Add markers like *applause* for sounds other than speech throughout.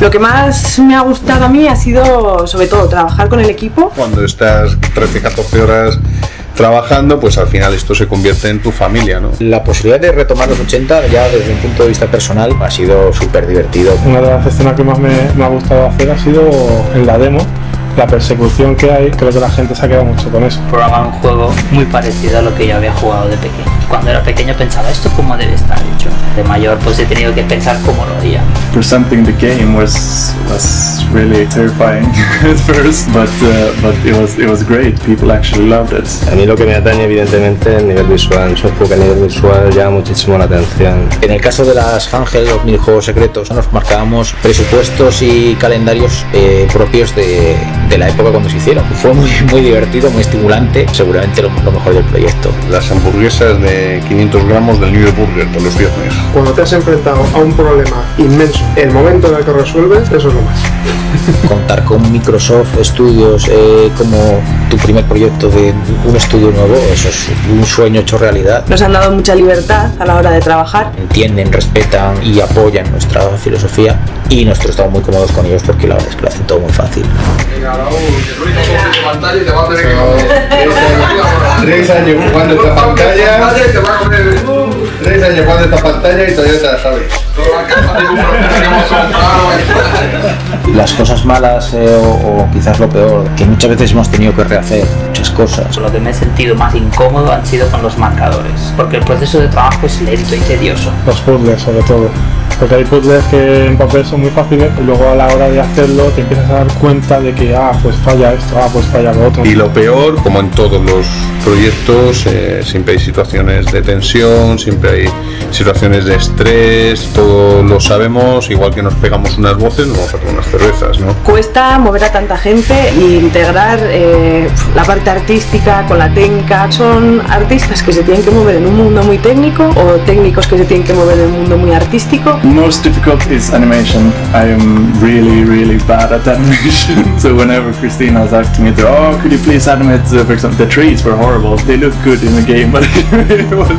Lo que más me ha gustado a mí ha sido, sobre todo, trabajar con el equipo. Cuando estás 13, 14 horas trabajando, pues al final esto se convierte en tu familia, ¿no? La posibilidad de retomar los 80 ya desde un punto de vista personal ha sido súper divertido. Una de las escenas que más me, me ha gustado hacer ha sido en la demo, la persecución que hay, creo que la gente se ha quedado mucho con eso. Programar un juego muy parecido a lo que yo había jugado de pequeño. Cuando era pequeño pensaba esto cómo debe estar hecho. De mayor pues he tenido que pensar cómo lo haría. Presenting the game was was really terrifying *laughs* at first, but uh, but it was it was great. People actually loved it. A mí lo que me atañe evidentemente es el nivel visual. Es un juego que a nivel visual llama muchísimo la atención. En el caso de las Ángel, los minijuegos secretos, nos marcábamos presupuestos y calendarios eh, propios de, de la época cuando se hicieron. Fue muy, muy divertido, muy estimulante, seguramente lo, lo mejor del proyecto. Las hamburguesas de 500 gramos del New York Burger todos los viernes. Cuando te has enfrentado a un problema inmenso, el momento en el que resuelves, eso es lo más. Contar con Microsoft Studios eh, como tu primer proyecto de un estudio nuevo, eso es un sueño hecho realidad. Nos han dado mucha libertad a la hora de trabajar. Entienden, respetan y apoyan nuestra filosofía y nosotros estamos muy cómodos con ellos porque la verdad es que lo hacen todo muy fácil. Tres años jugando esta pantalla. Tres años jugando esta pantalla y todavía te la sabes. Las cosas malas eh, o, o quizás lo peor, que muchas veces hemos tenido que rehacer muchas cosas. Lo que me he sentido más incómodo han sido con los marcadores, porque el proceso de trabajo es lento y tedioso. Los puzzles sobre todo. Porque hay puzzles que en papel son muy fáciles y luego a la hora de hacerlo te empiezas a dar cuenta de que, ah, pues falla esto, ah, pues falla lo otro. Y lo peor, como en todos los proyectos, eh, siempre hay situaciones de tensión, siempre hay situaciones de estrés, todo lo sabemos, igual que nos pegamos unas voces, nos vamos a tomar unas cervezas, ¿no? Cuesta mover a tanta gente e integrar eh, la parte artística con la técnica. Son artistas que se tienen que mover en un mundo muy técnico o técnicos que se tienen que mover en un mundo muy artístico. Most difficult is animation. I am really really bad at *laughs* animation. so whenever Christina was asking me to, oh, could you please animate, uh, for example, the trees were horrible. They look good in the game, but *laughs* it was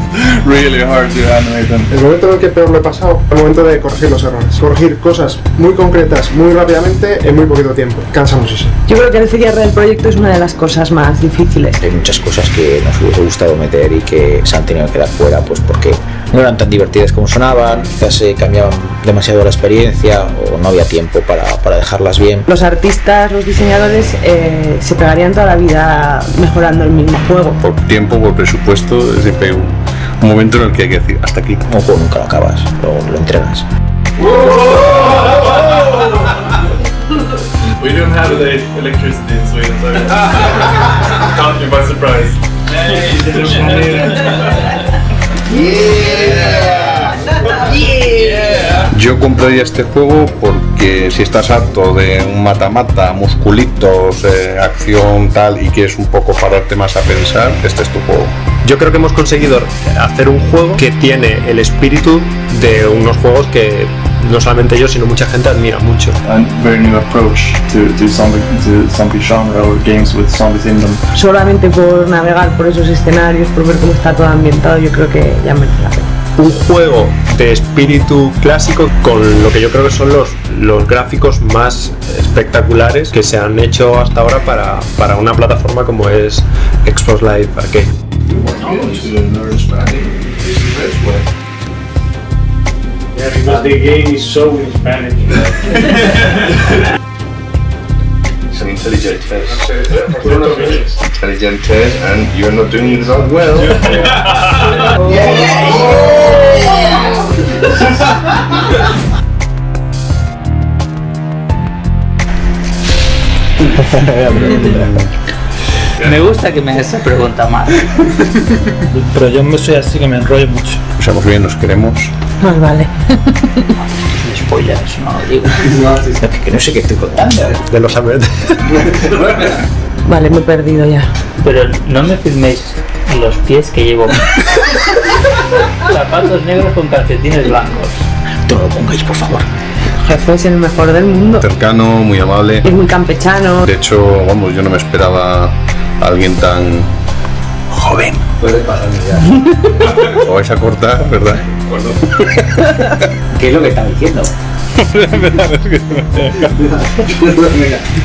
really hard to animate them. El momento en el que peor lo he pasado, el momento de corregir los errores. Corregir cosas muy concretas, muy rápidamente, en muy poquito tiempo. Cansa muchísimo. Yo creo que el cierre del proyecto es una de las cosas más difíciles. Hay muchas cosas que nos hubiese gustado meter y que se han tenido que quedar fuera, pues porque no eran tan divertidas como sonaban, quizás se cambiaban demasiado la experiencia o no había tiempo para, para dejarlas bien. Los artistas, los diseñadores eh, se pegarían toda la vida mejorando el mismo juego. Por tiempo, por presupuesto, siempre hay un, un momento en el que hay que decir, hasta aquí. Un juego nunca lo acabas, lo, lo entregas. We don't have the electricity in Sweden, so caught me by surprise. Yo compraría este juego si estás harto de un mata-mata, musculitos, eh, acción tal y quieres un poco pararte más a pensar, este es tu juego. Yo creo que hemos conseguido hacer un juego que tiene el espíritu de unos juegos que no solamente yo, sino mucha gente admira mucho. Solamente por navegar por esos escenarios, por ver cómo está todo ambientado, yo creo que ya merece la pena. Un juego de espíritu clásico con lo que yo creo que son los, los gráficos más espectaculares que se han hecho hasta ahora para, para una plataforma como es Xbox Live Arcade. the game is so in Spanish. It's an intelligent test. Intelligent test and you're not doing it that well. *laughs* *laughs* Me gusta que me hagas esa pregunta más. Pero yo me soy así que me enrollo mucho. Usamos bien, nos queremos. Más vale. *laughs* Spoilers, no lo digo. *laughs* Que no sé qué estoy contando. De los saber. Vale, me he perdido ya. Pero no me filméis los pies que llevo. *laughs* Zapatos negros con calcetines blancos. No lo pongáis, por favor. Jefe es el mejor del mundo. Cercano, muy amable. Es muy campechano. De hecho, vamos, yo no me esperaba a alguien tan joven. Puedes pasarme ya. *laughs* Lo vais a cortar, ¿verdad? ¿Qué es lo que está diciendo?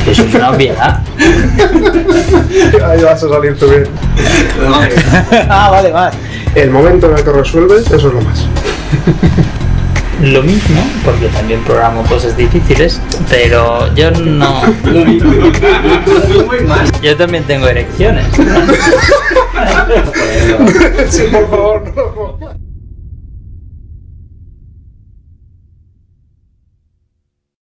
Eso es una obviedad. Ahí vas a salir tú bien. ah, vale, vale. El momento en el que resuelves, eso es lo más. Lo mismo, porque también programo cosas difíciles, pero yo no. Yo también tengo erecciones. *laughs* Sí, por favor, no.